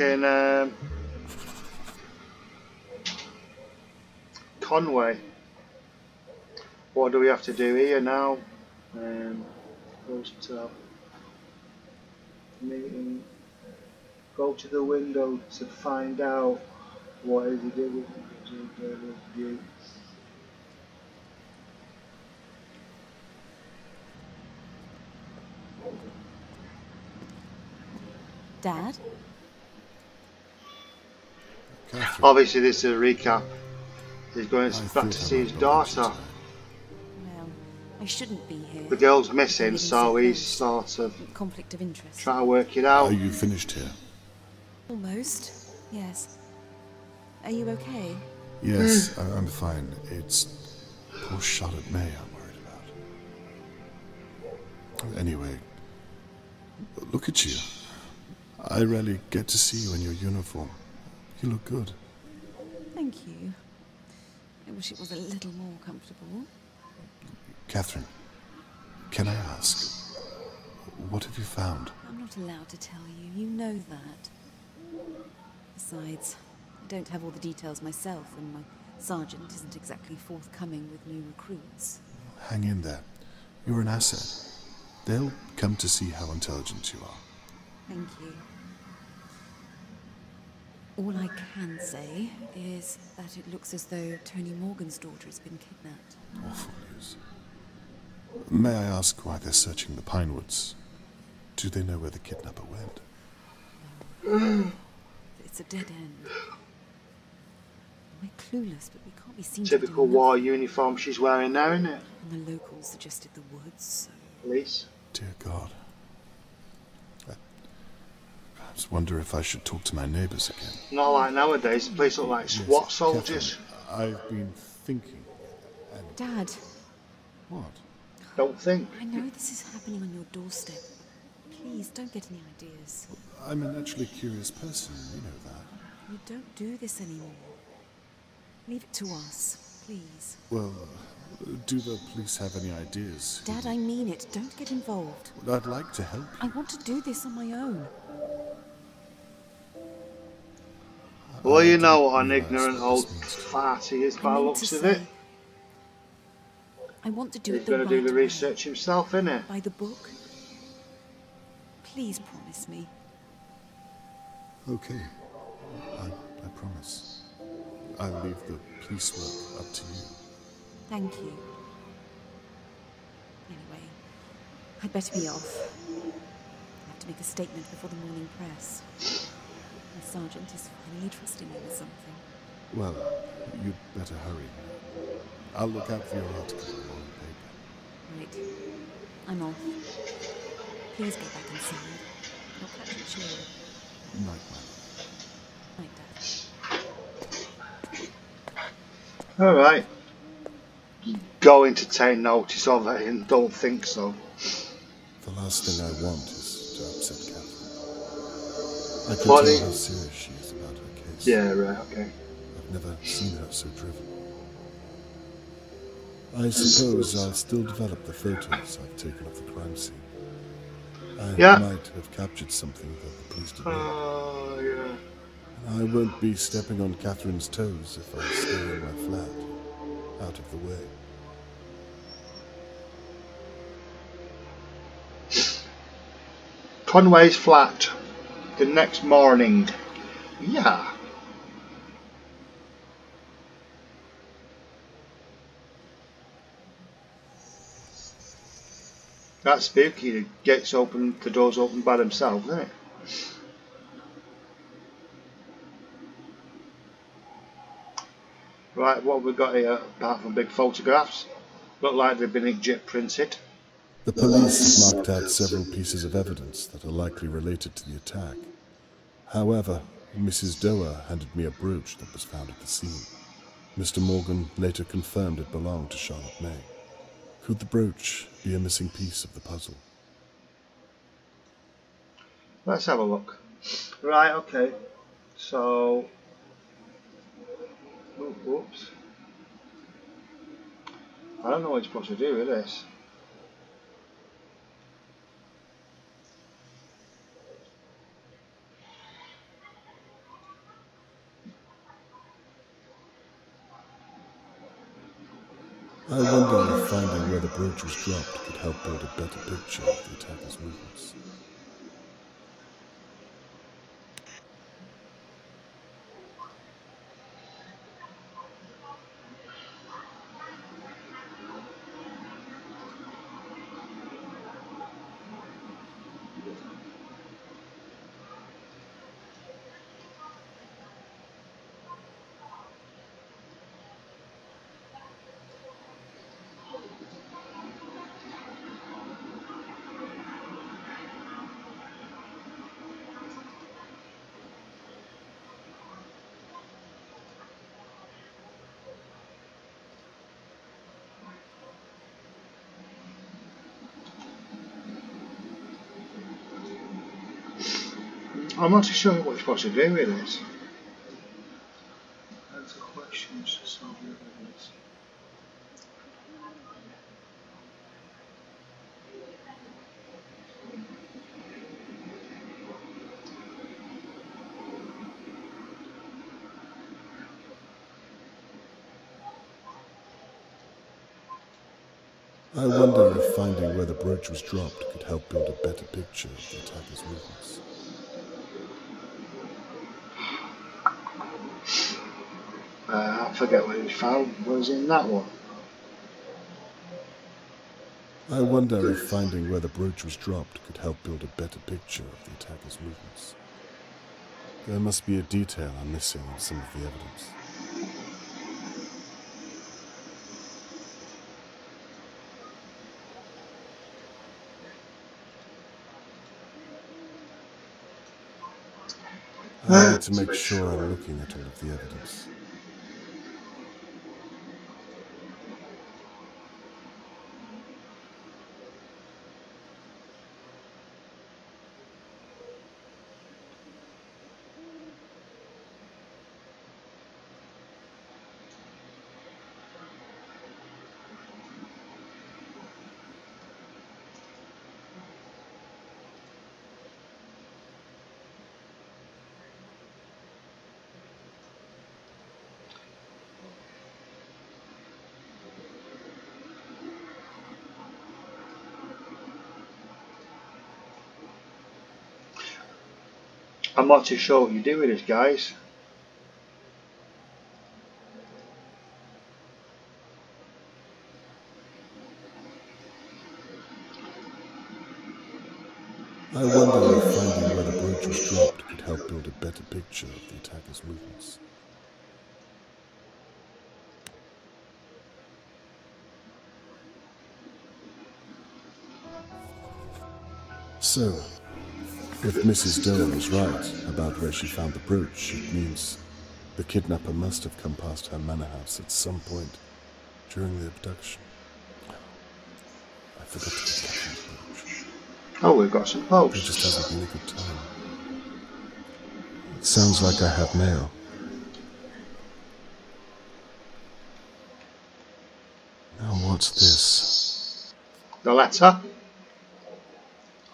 in um, Conway. What do we have to do here now? Um, to meeting. Go to the window to find out what is he doing. Dad? Catherine. Obviously, this is a recap. He's going back to see his daughter. Well, I shouldn't be here. The girl's missing, so he's sort of conflict of interest. Trying to work it out. Are you finished here? Almost. Yes. Are you okay? Yes, I'm fine. It's poor Charlotte May I'm worried about. Anyway, look at you. I rarely get to see you in your uniform. You look good. Thank you. I wish it was a little more comfortable. Catherine, can I ask, what have you found? I'm not allowed to tell you. You know that. Besides, I don't have all the details myself, and my sergeant isn't exactly forthcoming with new recruits. Hang in there. You're an asset. They'll come to see how intelligent you are. Thank you. All I can say is that it looks as though Tony Morgan's daughter has been kidnapped. Awful news. May I ask why they're searching the Pinewoods? Do they know where the kidnapper went? It's a dead end. We're clueless, but we can't be seen Typical war uniform she's wearing now, isn't it? And the locals suggested the woods, so... Police? Dear God sometimes wonder if I should talk to my neighbors again. Not like nowadays. The place look like SWAT yes, soldiers. Catherine, I've been thinking. And... Dad. What? Don't think. I know this is happening on your doorstep. Please, don't get any ideas. I'm a naturally curious person, you know that. You don't do this anymore. Leave it to us, please. Well, do the police have any ideas? Dad, I mean it. Don't get involved. Well, I'd like to help. I want to do this on my own. Well, you know what an ignorant old fart he is by the looks of it. I want to do He's it the going to do the research himself, innit? By the book. Please promise me. Okay. I, I promise. I'll leave the police work up to you. Thank you. Anyway, I'd better be off. I have to make a statement before the morning press. The sergeant is finally trusting me with something. Well, you'd better hurry. I'll look out for your article in the morning paper. Right. I'm off. Please get back inside. I'll catch you chill. Night, man. Night, Dad. All right. Going to take notice of it and don't think so. The last thing I want is to upset Catherine. I can tell how serious she is about her case. Yeah, right, okay. I've never seen her so driven. I suppose I'll still develop the photos I've taken of the crime scene. I yeah. might have captured something that the police didn't Oh, uh, yeah. I won't be stepping on Catherine's toes if I stay in my flat, out of the way. Conway's flat the next morning. Yeah. That's spooky. Gets open, the doors open by themselves, isn't it? Right, what have we got here apart from big photographs? Look like they've been inkjet printed. The police marked out several pieces of evidence that are likely related to the attack. However, Mrs. Doer handed me a brooch that was found at the scene. Mr. Morgan later confirmed it belonged to Charlotte May. Could the brooch be a missing piece of the puzzle? Let's have a look. Right, okay. So, oh, whoops. I don't know what you're supposed to do with this. I wonder if finding where the brooch was dropped could help build a better picture of the attacker's movements. I'm not too sure what you're supposed to do with this. Answer questions to solve your evidence. I wonder if finding where the brooch was dropped could help build a better picture of the attacker's movements. Uh, I forget what found. Was in that one? I wonder if finding where the brooch was dropped could help build a better picture of the attacker's movements. There must be a detail I'm missing in some of the evidence. I need to make sure I'm looking at all of the evidence. I'm not too sure what you do with this, guys. I wonder if finding where the brooch was dropped could help build a better picture of the attacker's movements. So, if Mrs. Doe was right about where she found the brooch, it means the kidnapper must have come past her manor house at some point during the abduction. I forgot to get Catherine's brooch. Oh, we've got some It just hasn't been a good time. It sounds like I have mail. Now what's this? The letter.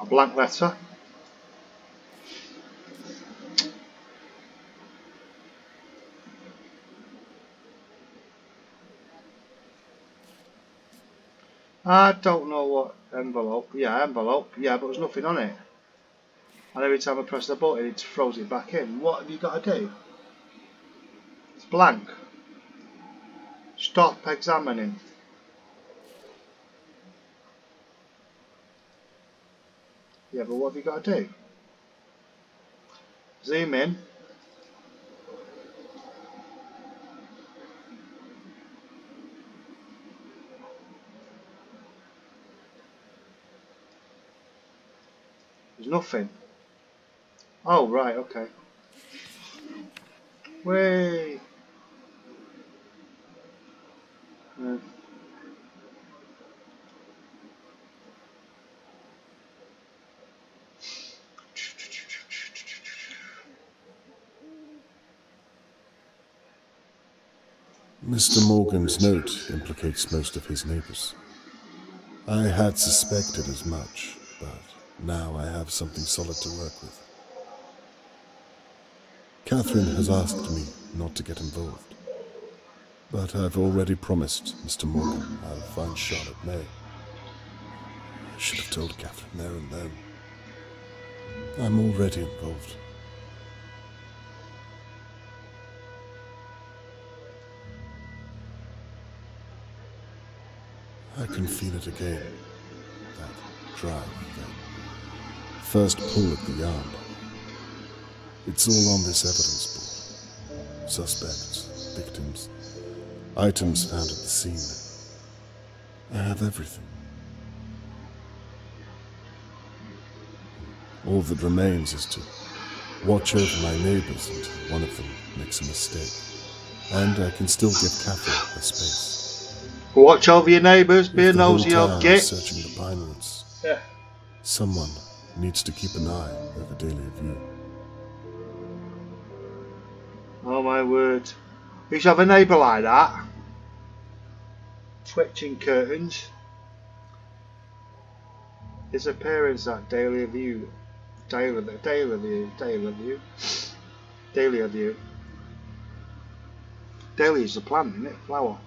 A blank letter. I don't know what envelope. Yeah, envelope. Yeah, but there's nothing on it. And every time I press the button, it throws it back in. What have you got to do? It's blank. Stop examining. Yeah, but what have you got to do? Zoom in. Nothing. Oh, right, okay. Way. Hmm. Mr. Morgan's note implicates most of his neighbors. I had suspected as much, but now I have something solid to work with. Catherine has asked me not to get involved. But I've already promised Mr. Morgan I'll find Charlotte May. I should have told Catherine there and then. I'm already involved. I can feel it again. That drive, that first pull at the yarn. It's all on this evidence board. Suspects, victims, items found at the scene. I have everything. All that remains is to watch over my neighbors until one of them makes a mistake. And I can still give Catherine her space. Watch over your neighbours, be a If the whole nosy old is git. searching the pine woods. Yeah. Someone needs to keep an eye over Dahlia View. Oh my word. You should have a neighbour like that. Twitching curtains. His appearance at Dahlia View. Dahlia, Dahlia View. Dahlia View. Dahlia View. Dahlia is a plant, isn't it? Flower.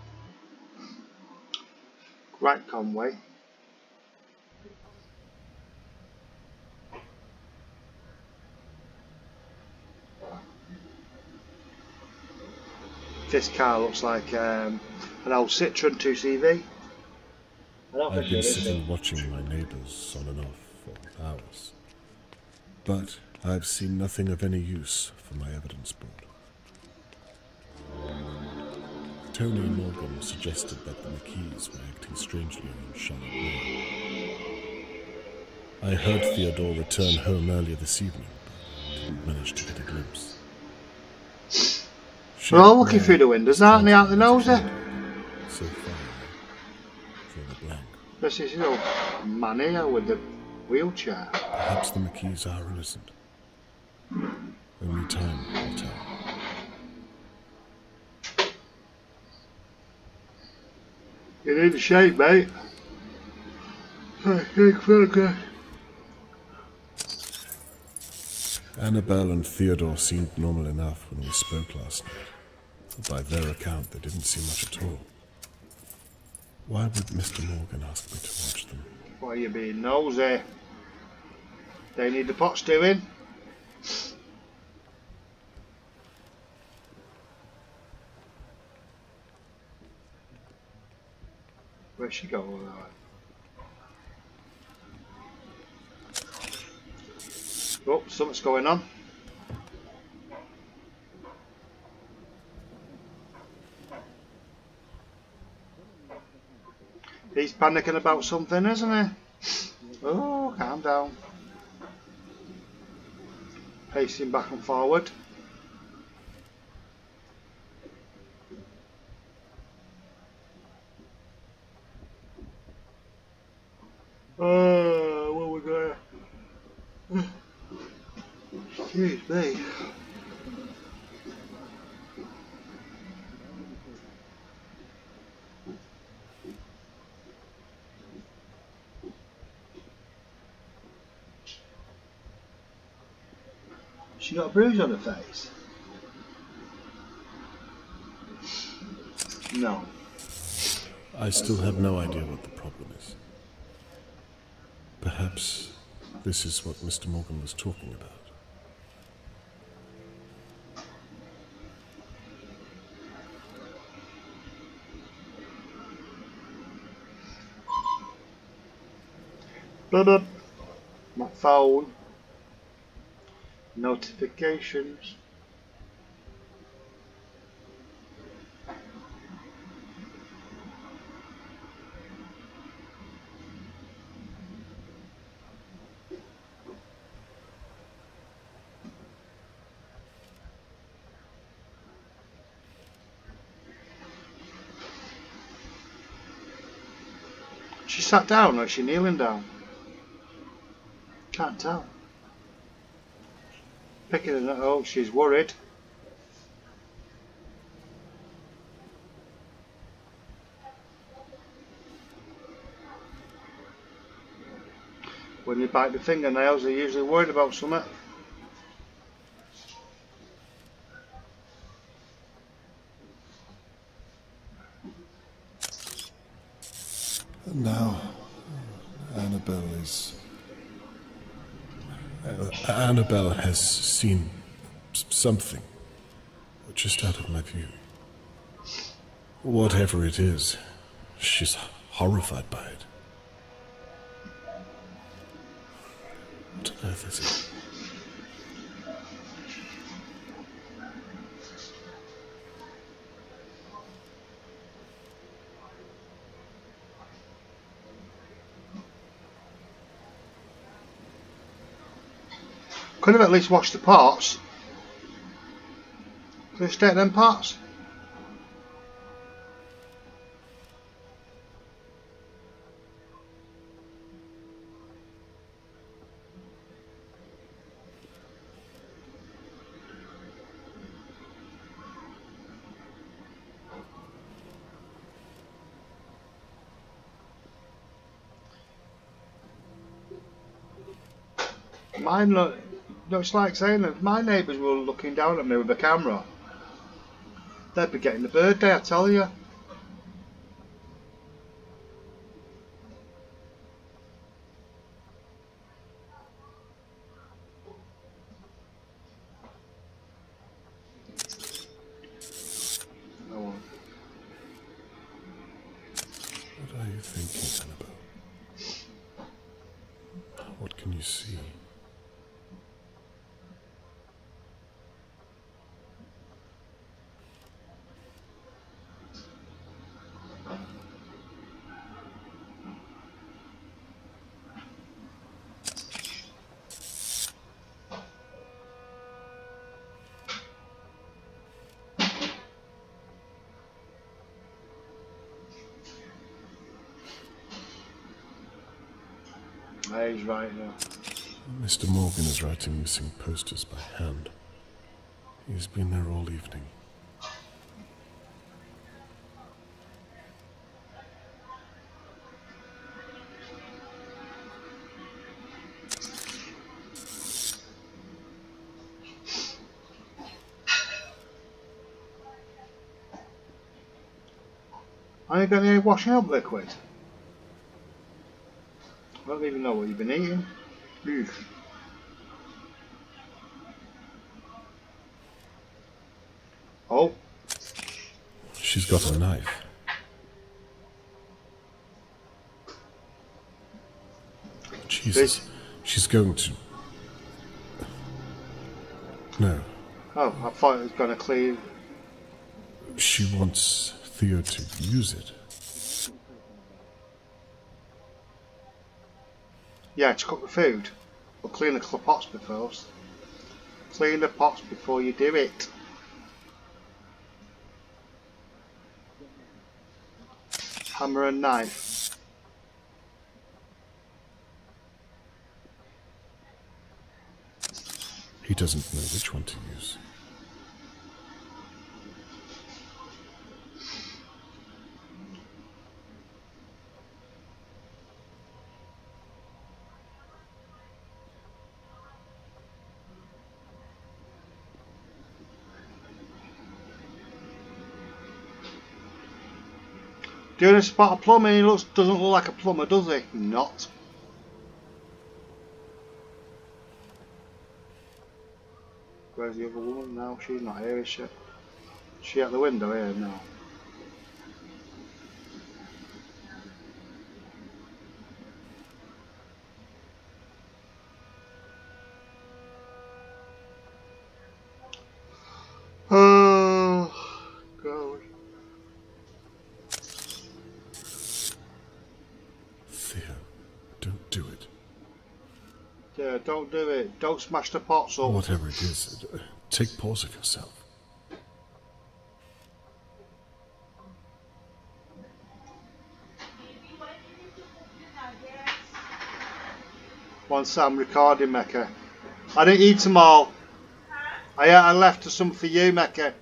Right, Conway. This car looks like um, an old Citroen 2CV. I don't I've been it is. sitting watching my neighbors on and off for hours. But I've seen nothing of any use for my evidence board. Tony Morgan suggested that the McKees were acting strangely around Charlotte May. I heard Theodore return home earlier this evening, but didn't manage to get a glimpse. They're all looking through the windows, aren't they, out the nose there? So far, from the blank. This is, you know, man here with the wheelchair. Perhaps the McKees are innocent. Only time will tell. You're in shape, mate. Big progress. Annabelle and Theodore seemed normal enough when we spoke last night. But by their account, they didn't see much at all. Why would Mr. Morgan ask me to watch them? Why are you being nosy? They need the pots doing. Where's she going? Oh, something's going on. He's panicking about something, isn't he? Oh, calm down. Pacing back and forward. Oh, what we got? Excuse me. She got a bruise on her face. No. I still have no idea what the problem is. Perhaps this is what Mr. Morgan was talking about. My phone. Notifications. She sat down or is she kneeling down? Can't tell. Picking it up, oh, she's worried. When you bite the fingernails, they're usually worried about something. Now Uh, Annabelle has seen something just out of my view. Whatever it is, she's horrified by it. What on earth is it? Could have at least washed the parts. Could have stayed them parts. Mine look, no, it's like saying that my neighbours were looking down at me with a camera. They'd be getting the birthday, I tell you. No one. What are you thinking, Annabelle? What can you see? Ah, he's right now. Mr. Morgan is writing missing posters by hand. He's been there all evening. Are you got any washing up liquid? I don't even know what you've been eating. Ugh. Oh, She's got a knife. Jesus. She's going to. No. oh, I thought it was going to clean. She wants Theo to use it. Yeah, to cook the food. But clean the pots before. Clean the pots before you do it. Hammer and knife. He doesn't know which one to use. Doing a spot of plumbing, he looks doesn't look like a plumber, does he? Not. Where's the other woman now? She's not here, is she? She at the window here now. Oh, God. Theo, don't do it. Yeah, don't do it. Don't smash the pots up. Whatever it is, take pause of yourself. Once I'm recording, Mecca. I didn't eat them all. I, I left some for you, Mecca.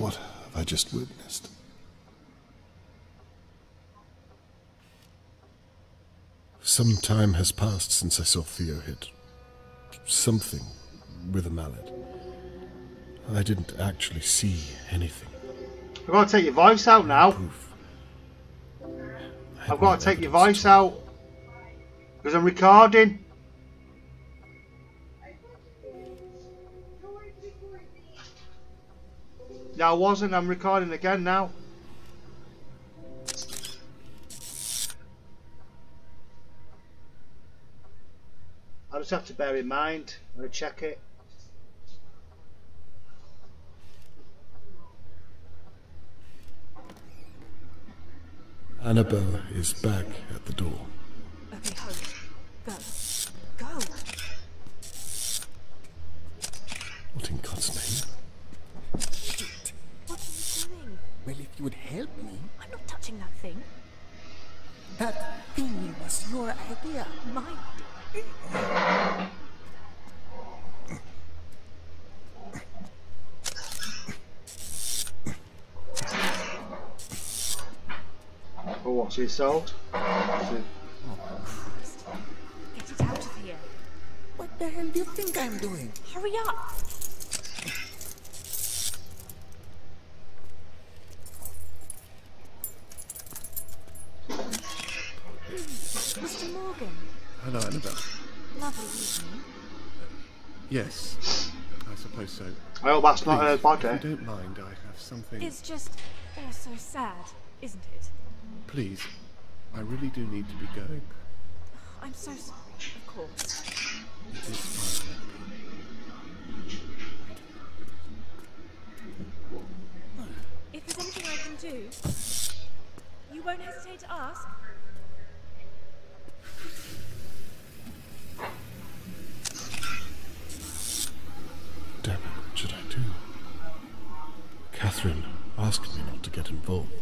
What have I just witnessed? Some time has passed since I saw Theo hit something with a mallet. I didn't actually see anything. I've got to take your voice out now. Proof. I've got to take your voice out. Because I'm recording. I wasn't. I'm recording again now. I just have to bear in mind. I'm going to check it. Annabelle is back at the door. Okay, hurry. Go. Go. What in God's name? Well, if you would help me, I'm not touching that thing. that thing was your idea. My idea. Or what's he sold? Oh, Get it out of here. What the hell do you think I'm doing? Hurry up. Hello, Annabelle. lovely evening. Yes, I suppose so. I hope that's not Please, her If you don't mind, I have something. It's just all so sad, isn't it? Please, I really do need to be going. Oh, I'm so sorry, of course. It is fine. If there's anything I can do, you won't hesitate to ask. Damn it, what should I do? Catherine asked me not to get involved.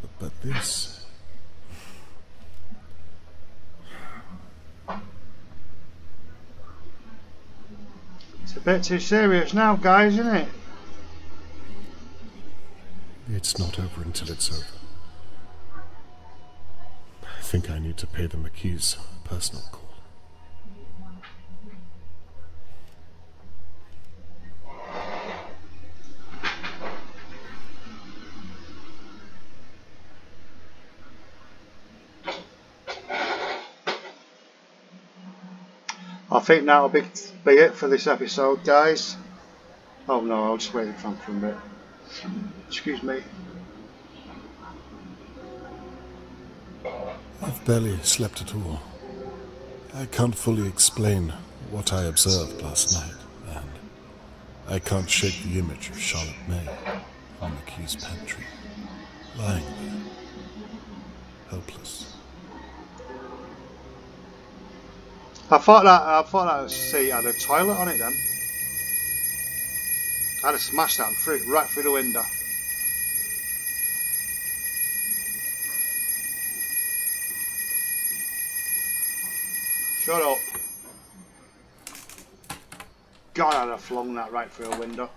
But, but this. It's a bit too serious now, guys, isn't it? It's not over until it's over. I think I need to pay the McKees a personal call. Think that'll be, be it for this episode, guys. Oh no, I'll just wait for for a bit. Excuse me. I've barely slept at all. I can't fully explain what I observed last night, and I can't shake the image of Charlotte May on the Key's pantry, lying there, helpless. I thought that I thought that seat had a toilet on it then. I'd have smashed that through, right through the window. Shut up. God, I'd have flung that right through a window.